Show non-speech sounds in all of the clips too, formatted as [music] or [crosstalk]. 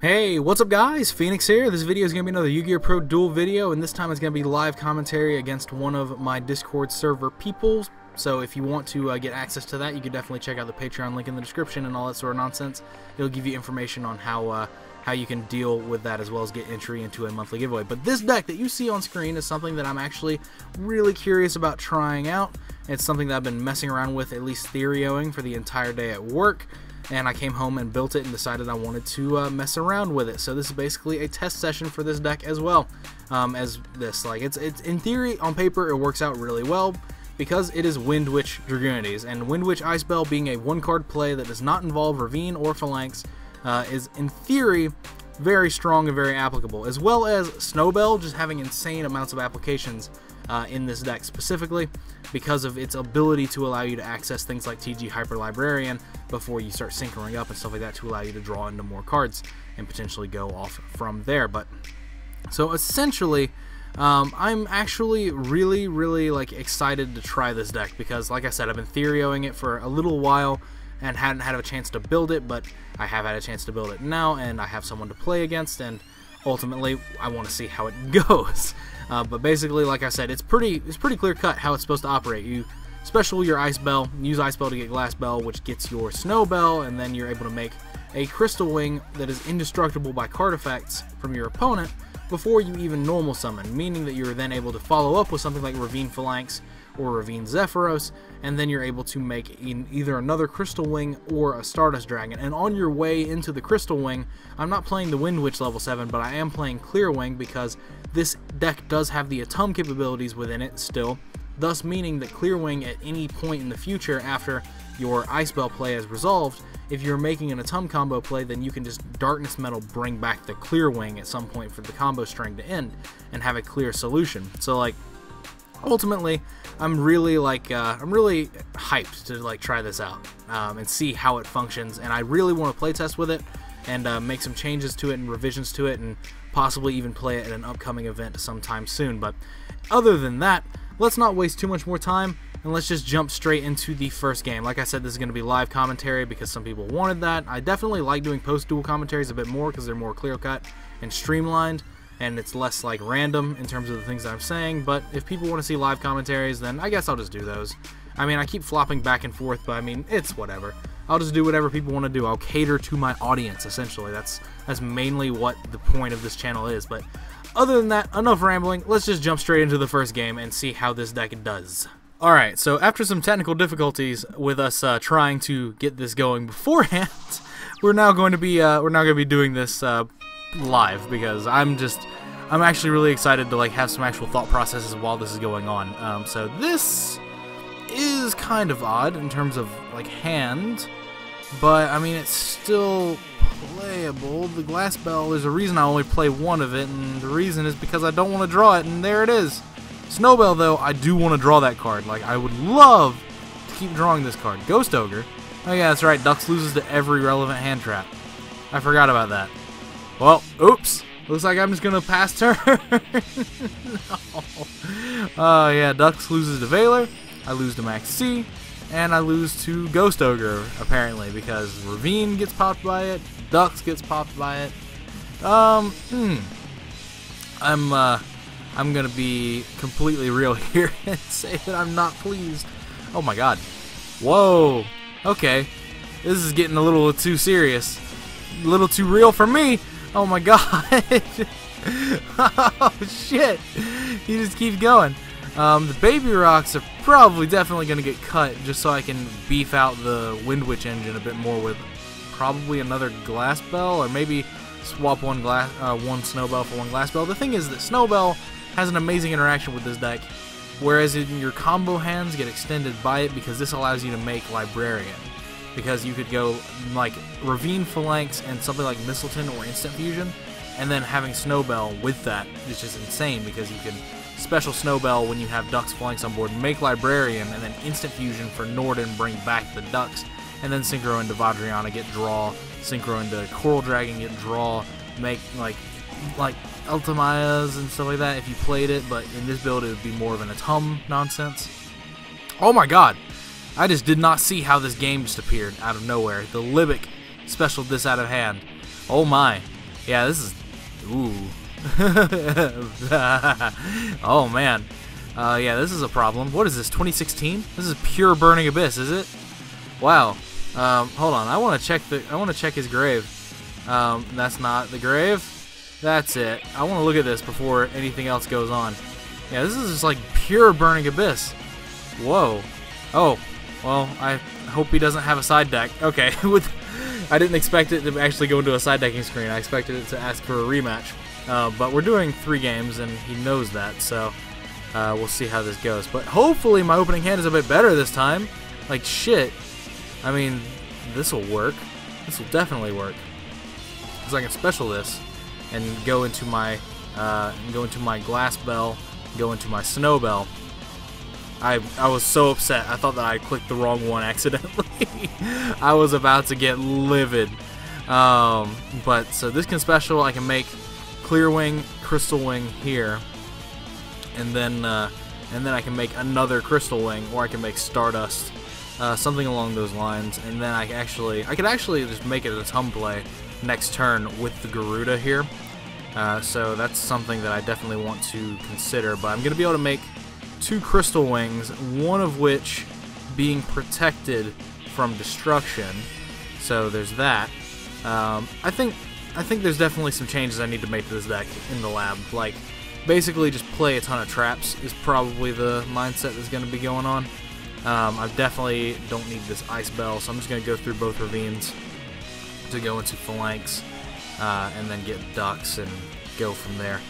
Hey, what's up guys? Phoenix here. This video is going to be another Yu-Gi-Oh! Pro Duel video, and this time it's going to be live commentary against one of my Discord server peoples. So if you want to uh, get access to that, you can definitely check out the Patreon link in the description and all that sort of nonsense. It'll give you information on how uh, how you can deal with that as well as get entry into a monthly giveaway. But this deck that you see on screen is something that I'm actually really curious about trying out. It's something that I've been messing around with, at least theorying, for the entire day at work and I came home and built it and decided I wanted to uh, mess around with it. So this is basically a test session for this deck as well um, as this. Like it's it's in theory on paper it works out really well because it is Wind Witch Dragunities and Wind Witch Ice Bell being a one card play that does not involve Ravine or Phalanx uh, is in theory very strong and very applicable as well as Snowbell just having insane amounts of applications uh, in this deck specifically because of its ability to allow you to access things like TG Hyper Librarian before you start syncing up and stuff like that to allow you to draw into more cards and potentially go off from there. But so essentially, um, I'm actually really, really like excited to try this deck because, like I said, I've been theorying it for a little while and hadn't had a chance to build it, but I have had a chance to build it now, and I have someone to play against, and ultimately I want to see how it [laughs] goes. Uh, but basically, like I said, it's pretty it's pretty clear cut how it's supposed to operate. You special your Ice Bell, use Ice Bell to get Glass Bell, which gets your Snow Bell, and then you're able to make a Crystal Wing that is indestructible by card effects from your opponent before you even normal summon, meaning that you're then able to follow up with something like Ravine Phalanx or Ravine Zephyros, and then you're able to make either another Crystal Wing or a Stardust Dragon. And on your way into the Crystal Wing, I'm not playing the Wind Witch level 7, but I am playing Clear Wing because this deck does have the Atum capabilities within it still, thus meaning that Clear Wing at any point in the future after your Ice Bell play is resolved, if you're making an Atum combo play, then you can just Darkness Metal bring back the Clear Wing at some point for the combo string to end and have a clear solution. So like, ultimately, I'm really like, uh, I'm really hyped to like try this out um, and see how it functions, and I really want to play test with it and uh, make some changes to it and revisions to it and possibly even play it at an upcoming event sometime soon. But other than that, let's not waste too much more time and let's just jump straight into the first game. Like I said, this is going to be live commentary because some people wanted that. I definitely like doing post-duel commentaries a bit more because they're more clear-cut and streamlined and it's less like random in terms of the things I'm saying, but if people want to see live commentaries, then I guess I'll just do those. I mean, I keep flopping back and forth, but I mean, it's whatever. I'll just do whatever people want to do. I'll cater to my audience, essentially. That's that's mainly what the point of this channel is. But other than that, enough rambling. Let's just jump straight into the first game and see how this deck does. Alright, so after some technical difficulties with us uh, trying to get this going beforehand, [laughs] we're now going to be uh, we're now going to be doing this uh, live because I'm just I'm actually really excited to like have some actual thought processes while this is going on. Um, so this is kind of odd in terms of like hand, but I mean it's still playable. The glass bell is a reason I only play one of it, and the reason is because I don't want to draw it, and there it is. Snowbell though, I do want to draw that card. Like I would love to keep drawing this card. Ghost Ogre. Oh yeah, that's right. Dux loses to every relevant hand trap. I forgot about that. Well, oops. Looks like I'm just gonna pass turn. [laughs] no. Uh, yeah, Dux loses to Veiler. I lose to Max C, and I lose to Ghost Ogre, apparently, because Ravine gets popped by it, Dux gets popped by it. Um, hmm. I'm, uh, I'm gonna be completely real [laughs] here and say that I'm not pleased. Oh my god. Whoa. Okay. This is getting a little too serious. A little too real for me. Oh my god. [laughs] oh shit. He just keeps going. Um, the baby rocks are probably definitely going to get cut just so I can beef out the Wind Witch engine a bit more with probably another glass bell or maybe swap one glass uh, one snowbell for one glass bell. The thing is that snowbell has an amazing interaction with this deck, whereas in your combo hands get extended by it because this allows you to make librarian. Because you could go like Ravine Phalanx and something like Mystletainn or Instant Fusion, and then having Snowbell with that is just insane because you can special Snowbell when you have Dux Phalanx on board, make Librarian, and then Instant Fusion for Norden, bring back the Dux, and then Synchro into Vajrayana, get draw, Synchro into Coral Dragon, get draw, make like like Ultimayas and stuff like that if you played it, but in this build it would be more of an Atum nonsense. Oh my god! I just did not see how this game just appeared out of nowhere. The Libic special this out of hand. Oh my. Yeah, this is... Ooh. [laughs] oh, man. Uh, yeah, this is a problem. What is this, 2016? This is pure Burning Abyss, is it? Wow. Um, hold on, I want to check the. I want to check his grave. Um, that's not the grave. That's it. I want to look at this before anything else goes on. Yeah, this is just like pure Burning Abyss. Whoa. Oh, well, I hope he doesn't have a side deck. Okay, [laughs] with I didn't expect it to actually go into a side decking screen. I expected it to ask for a rematch. Uh, but we're doing three games, and he knows that, so uh, we'll see how this goes. But hopefully my opening hand is a bit better this time. Like, shit. I mean, this will work. This will definitely work. Because I can special this and go into my uh, go into my glass bell, go into my snow bell. I I was so upset. I thought that I clicked the wrong one [laughs] accidentally. I was about to get livid. Um, but so this can special. I can make clear wing, crystal wing here, and then uh, and then I can make another crystal wing, or I can make stardust uh, something along those lines, and then I actually I could actually just make it a tum play next turn with the Garuda here. Uh, so that's something that I definitely want to consider. But I'm going to be able to make two crystal wings, one of which being protected from destruction. So there's that. Um, I think I think there's definitely some changes I need to make to this deck in the lab. Like basically just play a ton of traps is probably the mindset that's going to be going on. Um, I definitely don't need this Ice Bell, so I'm just going to go through both ravines to go into Phalanx uh, and then get Dux and go from there.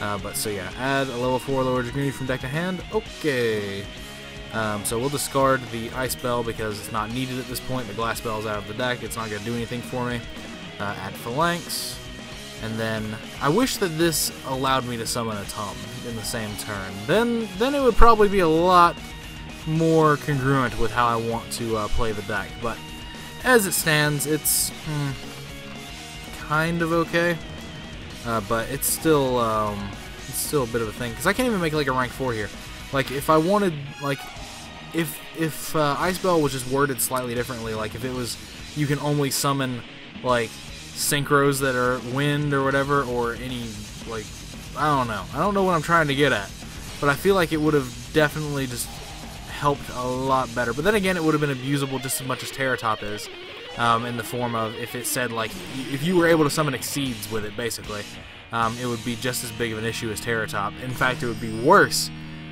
Uh, but so yeah, add a level 4 Lower Dragoon from deck to hand. Okay. Um, so we'll discard the Ice Bell because it's not needed at this point. The Glass Bell is out of the deck. It's not going to do anything for me. Uh, add Phalanx. And then I wish that this allowed me to summon Atum in the same turn. Then then it would probably be a lot more congruent with how I want to uh, play the deck. But as it stands, it's hmm, kind of okay. Uh, but it's still um, it's still a bit of a thing because I can't even make like a rank four here. Like if I wanted like if if uh, Ice Bell was just worded slightly differently, like if it was you can only summon like synchros that are wind or whatever, or any like I don't know. I don't know what I'm trying to get at, but I feel like it would have definitely just helped a lot better. But then again, it would have been abusable just as much as Terrortop is, um, in the form of if it said like if you were able to summon Exceeds with it, basically, um, it would be just as big of an issue as Terrortop. In fact, it would be worse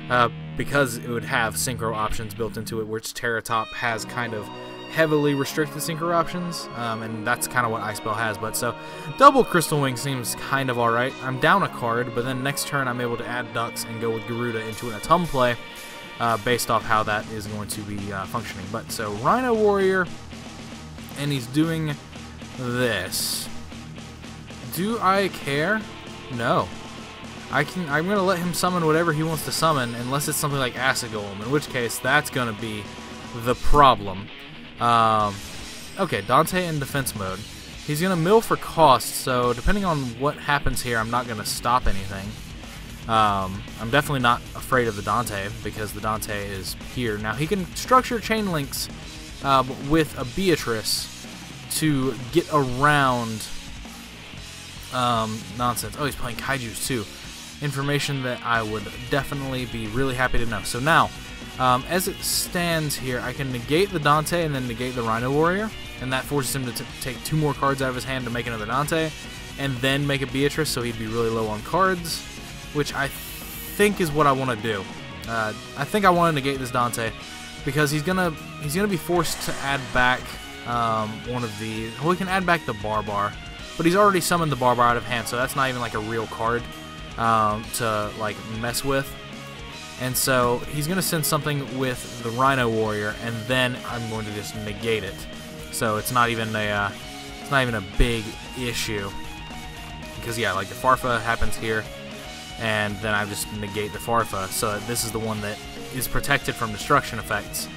uh, because it would have synchro options built into it, which Terrortop has kind of heavily restricted synchro options, um, and that's kind of what Ice Bell has. But so, double Crystal Wing seems kind of alright. I'm down a card, but then next turn I'm able to add Dux and go with Garuda into an Atum play uh, based off how that is going to be uh, functioning. But so Rhino Warrior, and he's doing this. Do I care? No. I can. I'm gonna let him summon whatever he wants to summon, unless it's something like Acid Golem, in which case that's gonna be the problem. Um, okay, Dante in defense mode. He's gonna mill for cost, so depending on what happens here, I'm not gonna stop anything. Um, I'm definitely not afraid of the Dante because the Dante is here. Now he can structure chain links um, with a Beatrice to get around um, nonsense. Oh, he's playing Kaijus too. Information that I would definitely be really happy to know. So now, um, as it stands here, I can negate the Dante and then negate the Rhino Warrior, and that forces him to take two more cards out of his hand to make another Dante, and then make a Beatrice, so he'd be really low on cards which I think is what I want to do. Uh, I think I want to negate this Dante because he's gonna he's gonna be forced to add back um, one of the. Well, he can add back the Barbar, but he's already summoned the Barbar out of hand, so that's not even like a real card um, to like mess with. And so he's gonna send something with the Rhino Warrior, and then I'm going to just negate it. So it's not even a uh, it's not even a big issue because yeah, like the Farfa happens here and then I just negate the Farfa. So this is the one that is protected from destruction effects.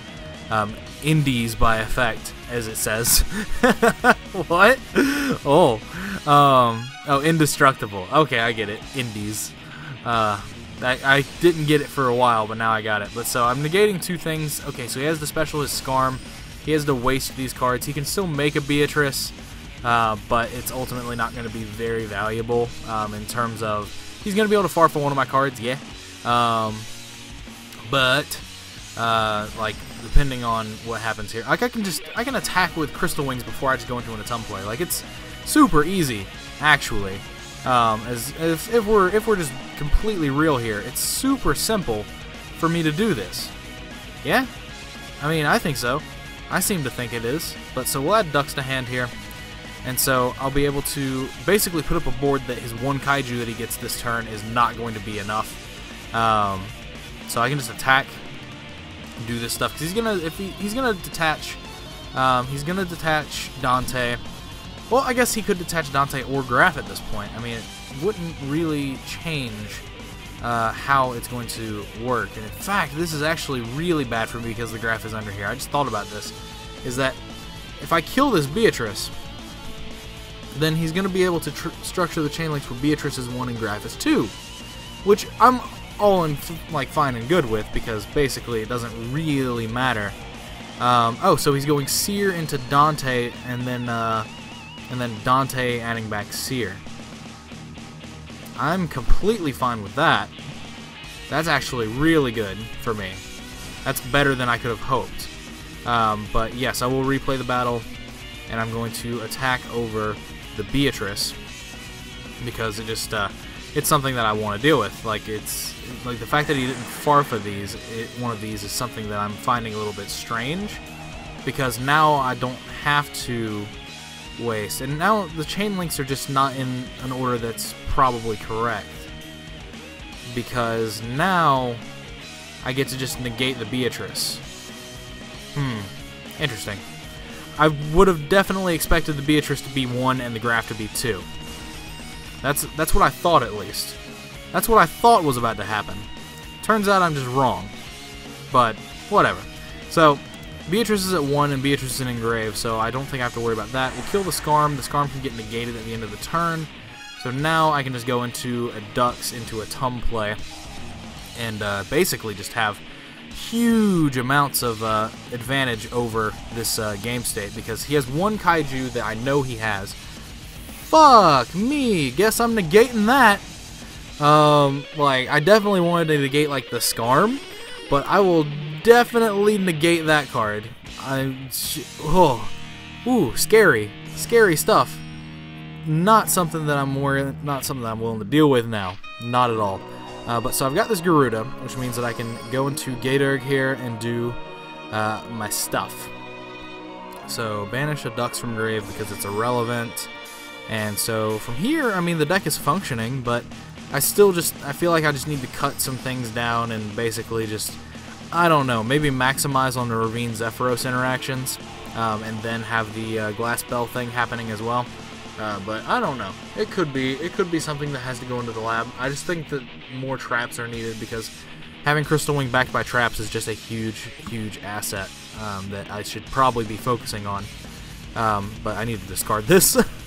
Um, indies by effect, as it says. [laughs] what? Oh, um, oh, indestructible. Okay, I get it. Indies. Uh, I, I didn't get it for a while, but now I got it. But so I'm negating two things. Okay, so he has the specialist Scarm. He has to waste these cards. He can still make a Beatrice, uh, but it's ultimately not going to be very valuable um, in terms of he's going to be able to Farfa one of my cards, yeah. Um, but uh, like depending on what happens here, like I can just I can attack with Crystal Wings before I just go into an Atum play. Like it's super easy actually. Um, as if, if we're if we're just completely real here, it's super simple for me to do this. Yeah, I mean I think so. I seem to think it is. But so we'll add Dux to hand here. And so I'll be able to basically put up a board that his one kaiju that he gets this turn is not going to be enough. Um, so I can just attack, do this stuff because he's gonna if he, he's gonna detach, um, he's gonna detach Dante. Well, I guess he could detach Dante or Graff at this point. I mean, it wouldn't really change uh, how it's going to work. And in fact, this is actually really bad for me because the Graff is under here. I just thought about this. Is that if I kill this Beatrice, then he's going to be able to structure the chain links where Beatrice is 1 and Graff is 2. Which I'm all in like fine and good with because basically it doesn't really matter. Um, oh, so he's going Cir into Dante and then uh, and then Dante adding back Cir. I'm completely fine with that. That's actually really good for me. That's better than I could have hoped. Um, but yes, I will replay the battle, and I'm going to attack over the Beatrice because it just uh, it's something that I want to deal with. Like it's like the fact that he didn't farfa these it, one of these is something that I'm finding a little bit strange because now I don't have to waste. And now the chain links are just not in an order that's probably correct. Because now I get to just negate the Beatrice. Hmm. Interesting. I would have definitely expected the Beatrice to be 1 and the Graff to be 2. That's that's what I thought at least. That's what I thought was about to happen. Turns out I'm just wrong. But whatever. So Beatrice is at 1 and Beatrice is in Engrave, so I don't think I have to worry about that. We'll kill the Scarm. The Scarm can get negated at the end of the turn. So now I can just go into a Dux, into Atum play, and uh, basically just have huge amounts of uh, advantage over this uh, game state because he has one kaiju that I know he has. Fuck me! Guess I'm negating that. Um, like, I definitely wanted to negate, like, the Scarm, but I will definitely negate that card. I oh, ooh, scary, scary stuff. Not something that I'm more, not something that I'm willing to deal with now. Not at all. Uh, but so I've got this Garuda, which means that I can go into Gae Dearg here and do uh, my stuff. So banish a Dux from grave because it's irrelevant. And so from here, I mean, the deck is functioning, but I still just, I feel like I just need to cut some things down and basically just I don't know, maybe maximize on the Ravine Zephyros interactions, um, and then have the uh, Glass Bell thing happening as well. Uh, but I don't know. It could be it could be something that has to go into the lab. I just think that more traps are needed because having Crystal Wing backed by traps is just a huge, huge asset um, that I should probably be focusing on. Um, but I need to discard this. [laughs]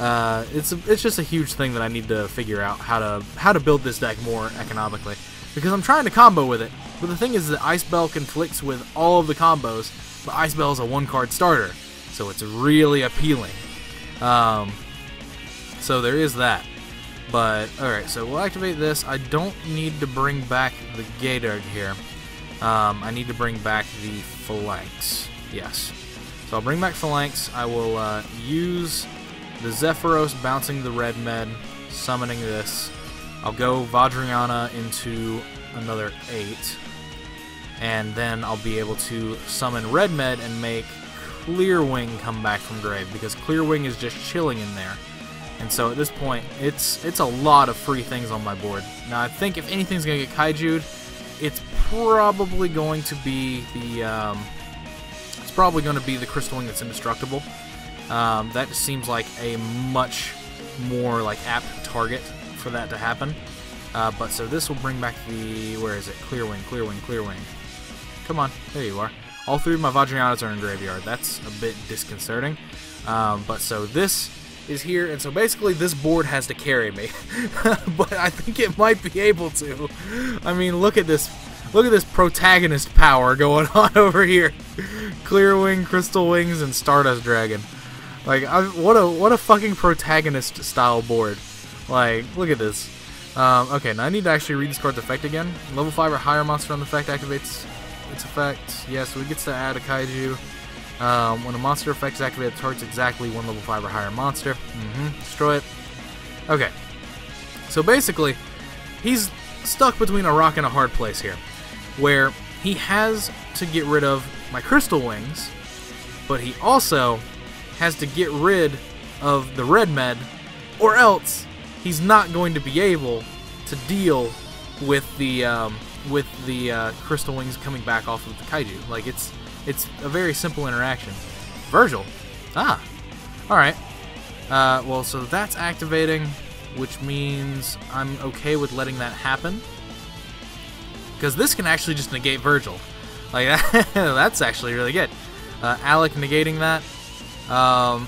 uh, it's it's just a huge thing that I need to figure out how to how to build this deck more economically because I'm trying to combo with it. But the thing is that Ice Bell conflicts with all of the combos, but Ice Bell is a one-card starter, so it's really appealing. Um, so there is that. But, alright, so we'll activate this. I don't need to bring back the Gae Dearg here. Um, I need to bring back the Phalanx. Yes. So I'll bring back Phalanx. I will uh, use the Zephyros bouncing the Red Med, summoning this, I'll go Vajrayana into another 8, and then I'll be able to summon Red Med and make Clear Wing come back from grave, because Clear Wing is just chilling in there. And so at this point, it's it's a lot of free things on my board. Now I think if anything's going to get Kaiju'd, it's probably going to be the um, it's probably going to be the Crystal Wing that's indestructible. Um, that seems like a much more like apt target for that to happen. Uh, but so this will bring back the, where is it? Clear Wing, Clear Wing, Clear Wing. Come on, there you are. All three of my Vajrayanas are in Graveyard. That's a bit disconcerting. Um, but so this is here, and so basically this board has to carry me. [laughs] but I think it might be able to. I mean, look at this. Look at this protagonist power going [laughs] on over here. Clear Wing, Crystal Wings, and Stardust Dragon. Like, I, what a what a fucking protagonist style board. Like, look at this. Um, okay, now I need to actually read this card's effect again. Level 5 or higher monster on the effect activates its effect. Yeah, so it gets to add a kaiju. Um, when a monster effect is activated, targets exactly one level 5 or higher monster. Mm-hmm. Destroy it. Okay. So basically, he's stuck between a rock and a hard place here. Where he has to get rid of my crystal wings, but he also has to get rid of the red med, or else he's not going to be able to deal with the um, with the uh, crystal wings coming back off of the kaiju. Like it's it's a very simple interaction. Virgil, ah, all right. Uh, well, so that's activating, which means I'm okay with letting that happen. Because this can actually just negate Virgil. Like, [laughs] that's actually really good. Uh, Alec negating that. Um,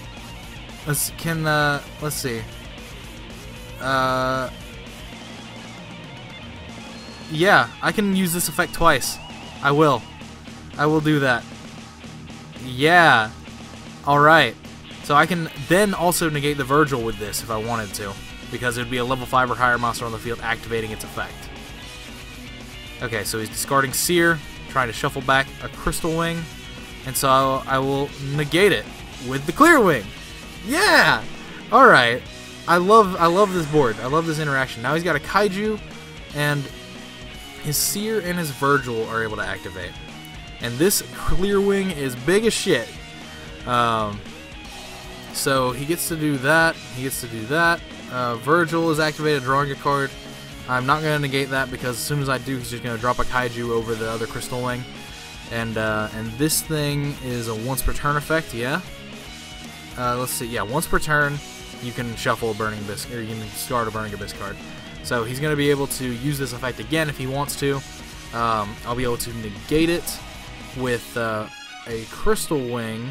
let's, can, uh, let's see. Uh, yeah, I can use this effect twice. I will. I will do that. Yeah. Alright. So I can then also negate the Virgil with this if I wanted to. Because it would be a level 5 or higher monster on the field activating its effect. Okay, so he's discarding Cir, trying to shuffle back a Crystal Wing. And so I will negate it with the Clear Wing. Yeah! Alright. I love I love this board. I love this interaction. Now he's got a Kaiju, and his Cir and his Virgil are able to activate. And this Clear Wing is big as shit. Um, so he gets to do that. He gets to do that. Uh, Virgil is activated, drawing a card. I'm not going to negate that because as soon as I do, he's just going to drop a Kaiju over the other Crystal Wing. And uh, and this thing is a once per turn effect, yeah? Uh, let's see, yeah, once per turn, you can shuffle a Burning Abyss, or you can discard a Burning Abyss card. So he's going to be able to use this effect again if he wants to. Um, I'll be able to negate it with uh, a Crystal Wing.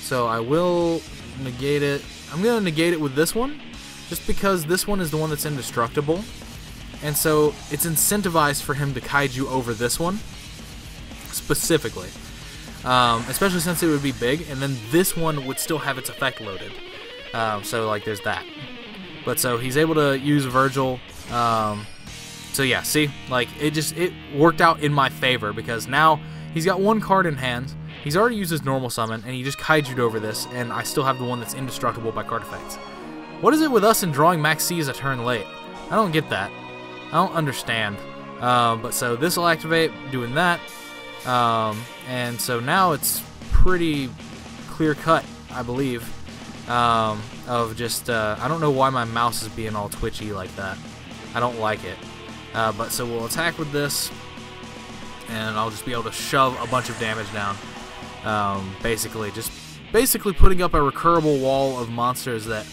So I will negate it. I'm going to negate it with this one, just because this one is the one that's indestructible. And so it's incentivized for him to kaiju over this one, specifically. Um, especially since it would be big, and then this one would still have its effect loaded. Um, so, like, there's that. But so he's able to use Virgil. Um, so yeah, see, like it just it worked out in my favor because now he's got one card in hand. He's already used his normal summon, and he just kaiju'd over this, and I still have the one that's indestructible by card effects. What is it with us in drawing Max C as a turn late? I don't get that. I don't understand. Um, but so this will activate, doing that. Um, and so now it's pretty clear cut, I believe um, of just uh, I don't know why my mouse is being all twitchy like that. I don't like it. Uh, but so we'll attack with this, and I'll just be able to shove a bunch of damage down. Um, basically, just basically putting up a recurable wall of monsters that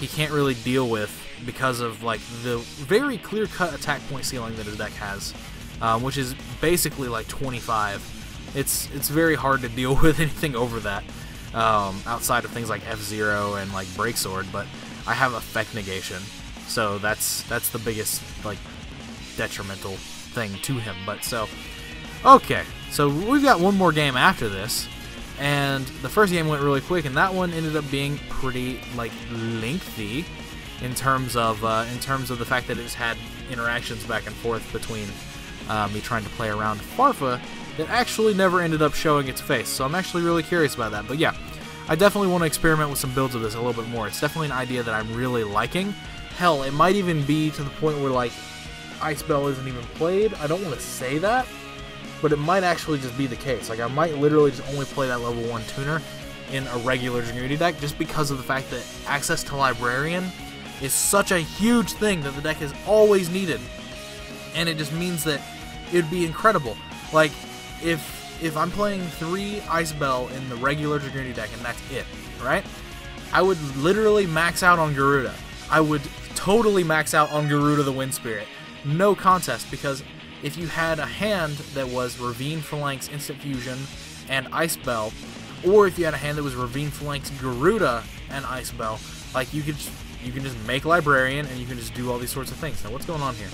he can't really deal with because of like the very clear-cut attack point ceiling that his deck has, um, which is basically like 25. It's it's very hard to deal [laughs] with anything over that um, outside of things like F Zero and like Break Sword, but I have effect negation, so that's that's the biggest like detrimental thing to him. But so, okay, so we've got one more game after this, and the first game went really quick, and that one ended up being pretty like lengthy in terms of uh, in terms of the fact that it's had interactions back and forth between uh, me trying to play around Farfa that actually never ended up showing its face. So I'm actually really curious about that. But yeah, I definitely want to experiment with some builds of this a little bit more. It's definitely an idea that I'm really liking. Hell, it might even be to the point where like Ice Bell isn't even played. I don't want to say that, but it might actually just be the case. Like I might literally just only play that level 1 tuner in a regular Dragunity deck just because of the fact that access to Librarian is such a huge thing that the deck has always needed. And it just means that it'd be incredible. Like, if if I'm playing three Ice Bell in the regular Dragoon deck and that's it, right? I would literally max out on Garuda. I would totally max out on Garuda the Wind Spirit. No contest, because if you had a hand that was Ravine Phalanx Instant Fusion and Ice Bell, or if you had a hand that was Ravine Phalanx Garuda and Ice Bell, like you could you can just make Librarian and you can just do all these sorts of things. Now what's going on here?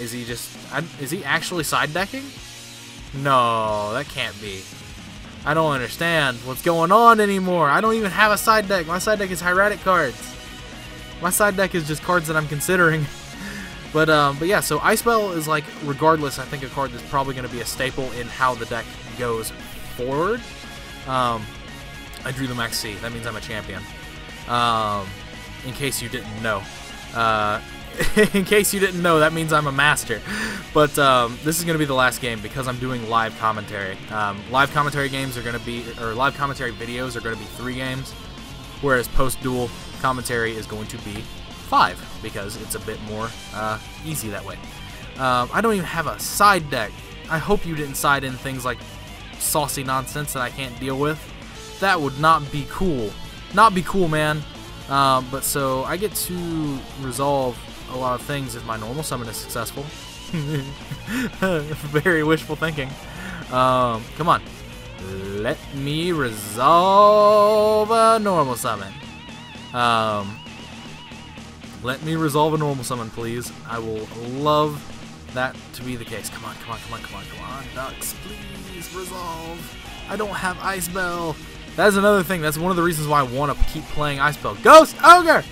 Is he just is he actually side decking? No, that can't be. I don't understand what's going on anymore. I don't even have a side deck. My side deck is hieratic cards. My side deck is just cards that I'm considering. [laughs] But um, but yeah, so Ice Bell is like, regardless, I think a card that's probably going to be a staple in how the deck goes forward. Um, I drew the max C. That means I'm a champion. Um, in case you didn't know. Uh, [laughs] in case you didn't know, that means I'm a master. But um, this is going to be the last game because I'm doing live commentary. Um, live commentary games are going to be, or live commentary videos are going to be three games, whereas post-duel commentary is going to be five because it's a bit more uh, easy that way. Um, I don't even have a side deck. I hope you didn't side in things like saucy nonsense that I can't deal with. That would not be cool. Not be cool, man. Um, but so I get to resolve a lot of things if my normal summon is successful. [laughs] Very wishful thinking. Um, come on. Let me resolve a normal summon. Um, let me resolve a normal summon, please. I will love that to be the case. Come on, come on, come on, come on, come on. Dux, please resolve. I don't have Ice Bell. That's another thing. That's one of the reasons why I want to keep playing Ice Bell. Ghost Ogre!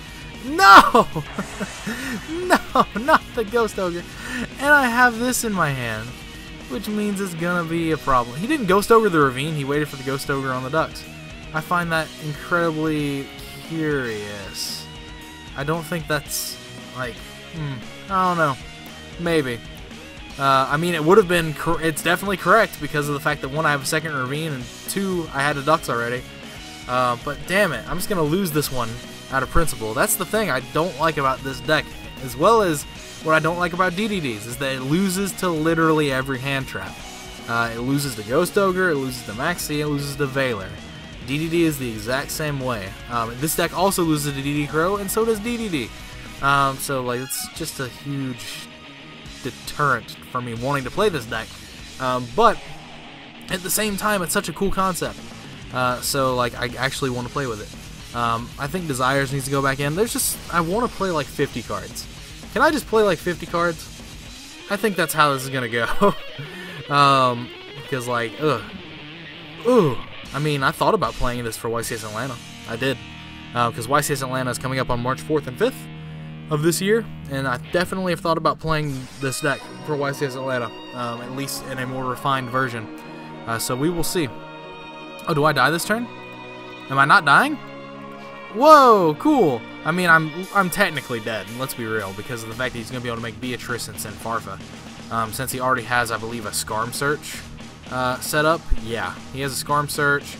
No! [laughs] no, not the Ghost Ogre. And I have this in my hand, which means it's to be a problem. He didn't Ghost Ogre the Ravine. He waited for the Ghost Ogre on the Dux. I find that incredibly curious. I don't think that's, like, hmm, I don't know. Maybe. Uh, I mean, it would have been, it's definitely correct because of the fact that one, I have a second ravine, and two, I had a Dux already. Uh, but damn it, I'm just to lose this one out of principle. That's the thing I don't like about this deck, as well as what I don't like about DDDs, is that it loses to literally every hand trap. Uh, it loses to Ghost Ogre, it loses to Max C, it loses to Veiler. DDD is the exact same way. Um, this deck also loses to DD Crow, and so does DDD. Um, so, like, it's just a huge deterrent for me wanting to play this deck. Um, but at the same time, it's such a cool concept. Uh, so like I actually want to play with it. Um, I think Desires needs to go back in. There's just I want to play like 50 cards. Can I just play like 50 cards? I think that's how this is gonna go. [laughs] um, because like ugh, ugh. I mean, I thought about playing this for YCS Atlanta. I did because uh, YCS Atlanta is coming up on March 4th and 5th of this year, and I definitely have thought about playing this deck for YCS Atlanta, um, at least in a more refined version. Uh, so we will see. Oh, do I die this turn? Am I not dying? Whoa, cool. I mean, I'm I'm technically dead, let's be real, because of the fact that he's going to be able to make Beatrice and send Farfa. Um, since he already has, I believe, a Scarm Search uh, set up. Yeah, he has a Scarm Search.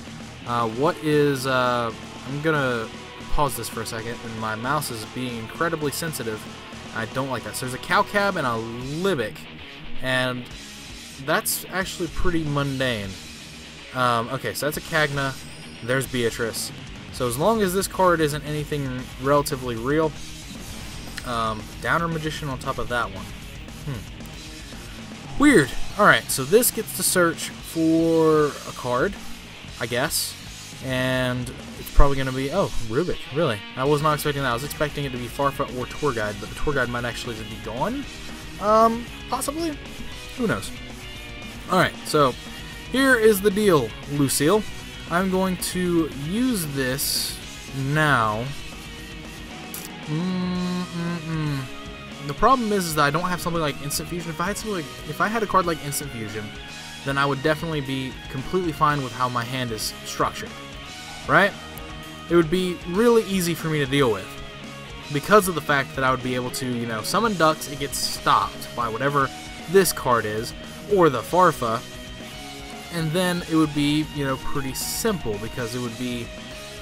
Uh, what is... Uh, I'm going to pause this for a second, and my mouse is being incredibly sensitive. I don't like that. So there's a Calcab and a Libic, and that's actually pretty mundane. Um, okay, so that's a Cagna. There's Beatrice. So as long as this card isn't anything relatively real, um, Downer Magician on top of that one. Hmm. Weird. Alright, so this gets to search for a card, I guess. And it's probably going to be, oh, Rubic, really? I was not expecting that. I was expecting it to be Farfa or Tour Guide, but the Tour Guide might actually be gone. Um, possibly? Who knows? Alright, so here is the deal, Lucille. I'm going to use this now. Mm -mm -mm. The problem is, is that I don't have something like Instant Fusion. If I had something like, if I had a card like Instant Fusion, then I would definitely be completely fine with how my hand is structured, right? it would be really easy for me to deal with. Because of the fact that I would be able to, you know, summon Dux, it gets stopped by whatever this card is, or the Farfa, and then it would be, you know, pretty simple because it would be,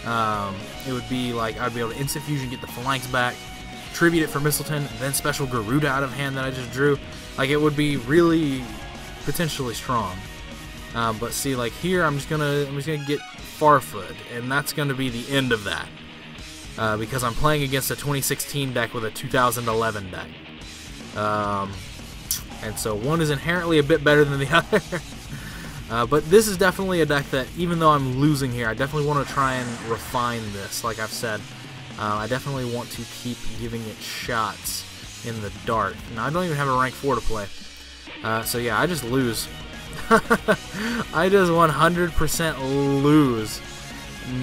um, it would be like I'd be able to instant fusion, get the phalanx back, tribute it for Mistletoe, then special Garuda out of hand that I just drew. Like it would be really potentially strong. Um, but see, like here, I'm just gonna I'm just gonna get Farfoot, and that's gonna be the end of that. Uh, because I'm playing against a 2016 deck with a 2011 deck. Um, and so one is inherently a bit better than the [laughs] other. Uh, but this is definitely a deck that, even though I'm losing here, I definitely want to try and refine this, like I've said. Uh, I definitely want to keep giving it shots in the dark. Now, I don't even have a rank 4 to play. Uh, so yeah, I just lose. [laughs] I just 100% lose.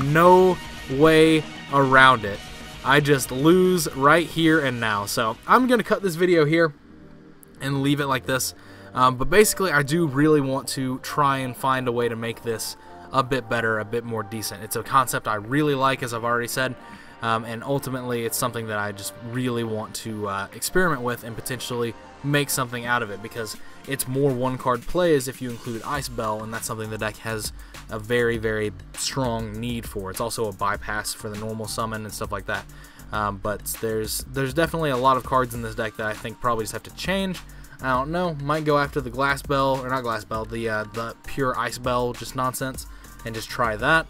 No way around it. I just lose right here and now. So I'm going to cut this video here and leave it like this. Um, but basically, I do really want to try and find a way to make this a bit better, a bit more decent. It's a concept I really like, as I've already said, um, and ultimately it's something that I just really want to uh, experiment with and potentially make something out of it because it's more one card plays if you include Ice Bell, and that's something the deck has a very, very strong need for. It's also a bypass for the normal summon and stuff like that. Um, but there's there's definitely a lot of cards in this deck that I think probably just have to change. I don't know. Might go after the Glass Bell or not Glass Bell, the uh, the pure Ice Bell, just nonsense, and just try that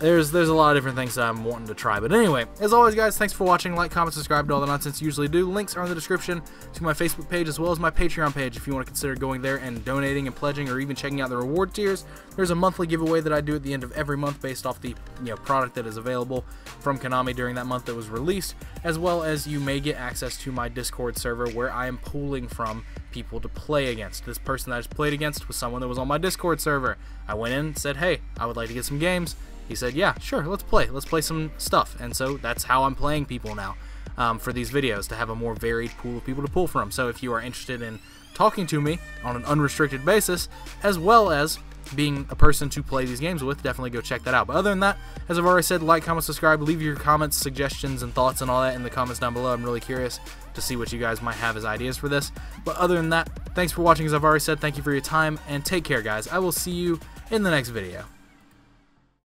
there's there's a lot of different things I'm wanting to try. But anyway, as always, guys, thanks for watching. Like, comment, subscribe to all the nonsense you usually do. Links are in the description to my Facebook page as well as my Patreon page if you want to consider going there and donating and pledging or even checking out the reward tiers. There's a monthly giveaway that I do at the end of every month based off the you know product that is available from Konami during that month that was released, as well as you may get access to my Discord server where I am pulling from people to play against. This person that I just played against was someone that was on my Discord server. I went in, and said, hey, I would like to get some games he said, yeah, sure, let's play. Let's play some stuff. And so that's how I'm playing people now um, for these videos, to have a more varied pool of people to pull from. So if you are interested in talking to me on an unrestricted basis, as well as being a person to play these games with, definitely go check that out. But other than that, as I've already said, like, comment, subscribe, leave your comments, suggestions, and thoughts and all that in the comments down below. I'm really curious to see what you guys might have as ideas for this. But other than that, thanks for watching, as I've already said. Thank you for your time, and take care, guys. I will see you in the next video.